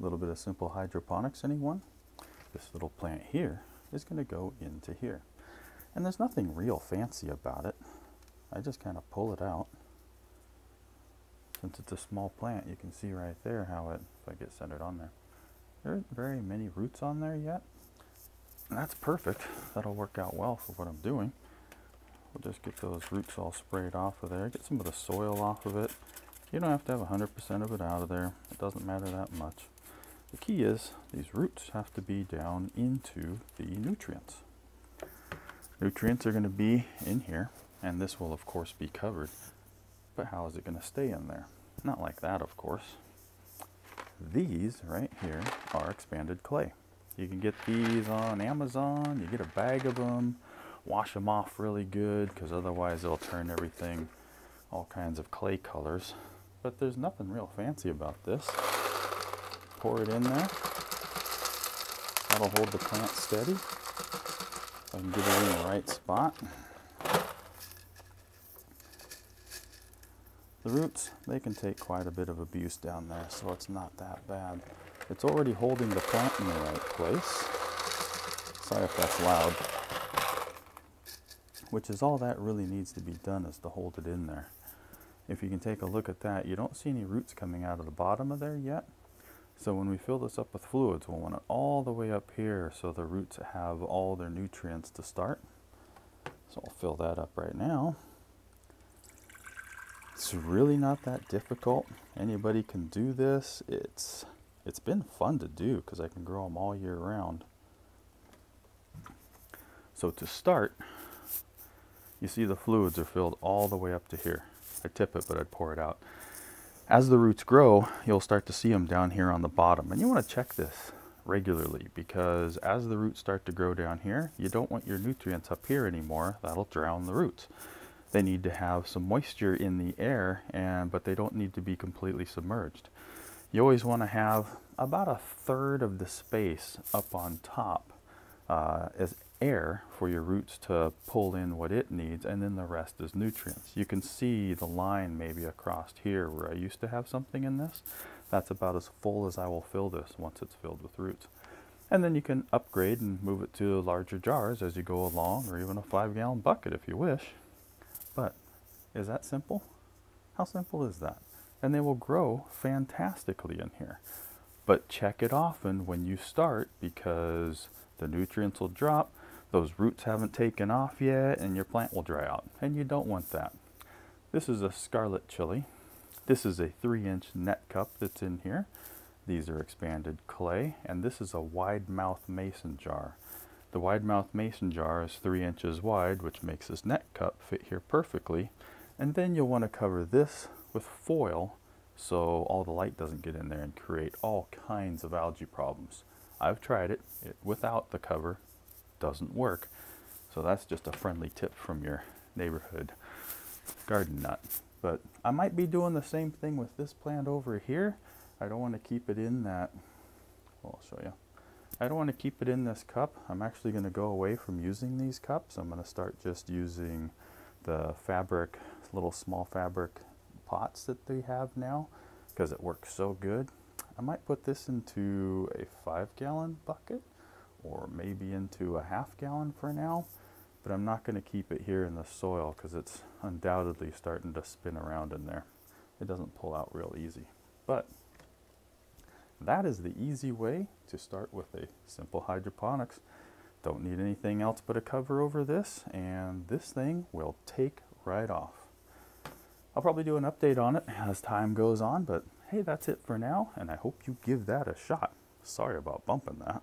A little bit of simple hydroponics, anyone? This little plant here is going to go into here. And there's nothing real fancy about it. I just kind of pull it out. Since it's a small plant, you can see right there how it, if I get centered on there, there aren't very many roots on there yet. And that's perfect. That'll work out well for what I'm doing. We'll just get those roots all sprayed off of there. Get some of the soil off of it. You don't have to have 100% of it out of there. It doesn't matter that much. The key is these roots have to be down into the nutrients. Nutrients are going to be in here, and this will of course be covered. But how is it going to stay in there? Not like that, of course. These right here are expanded clay. You can get these on Amazon. You get a bag of them. Wash them off really good because otherwise they'll turn everything all kinds of clay colors. But there's nothing real fancy about this. Pour it in there. That'll hold the plant steady. I can get it in the right spot. The roots, they can take quite a bit of abuse down there, so it's not that bad. It's already holding the plant in the right place. Sorry if that's loud. Which is all that really needs to be done is to hold it in there. If you can take a look at that, you don't see any roots coming out of the bottom of there yet. So when we fill this up with fluids, we'll want it all the way up here so the roots have all their nutrients to start. So I'll fill that up right now. It's really not that difficult. Anybody can do this. It's it's been fun to do because I can grow them all year round. So to start, you see the fluids are filled all the way up to here. I tip it, but I'd pour it out. As the roots grow, you'll start to see them down here on the bottom. And you want to check this regularly because as the roots start to grow down here, you don't want your nutrients up here anymore. That'll drown the roots. They need to have some moisture in the air, and but they don't need to be completely submerged. You always want to have about a third of the space up on top uh, as air for your roots to pull in what it needs, and then the rest is nutrients. You can see the line maybe across here where I used to have something in this. That's about as full as I will fill this once it's filled with roots. And then you can upgrade and move it to larger jars as you go along, or even a five gallon bucket if you wish. But is that simple? How simple is that? And they will grow fantastically in here. But check it often when you start because the nutrients will drop, those roots haven't taken off yet, and your plant will dry out. And you don't want that. This is a scarlet chili. This is a three inch net cup that's in here. These are expanded clay, and this is a wide mouth mason jar. The wide mouth mason jar is three inches wide, which makes this net cup fit here perfectly. And then you'll want to cover this with foil so all the light doesn't get in there and create all kinds of algae problems. I've tried it, it without the cover, doesn't work. So that's just a friendly tip from your neighborhood garden nut. But I might be doing the same thing with this plant over here. I don't want to keep it in that, well, I'll show you. I don't want to keep it in this cup. I'm actually going to go away from using these cups. I'm going to start just using the fabric, little small fabric pots that they have now because it works so good. I might put this into a five gallon bucket or maybe into a half gallon for now, but I'm not going to keep it here in the soil because it's undoubtedly starting to spin around in there. It doesn't pull out real easy, but that is the easy way to start with a simple hydroponics. Don't need anything else but a cover over this and this thing will take right off. I'll probably do an update on it as time goes on, but hey, that's it for now and I hope you give that a shot. Sorry about bumping that.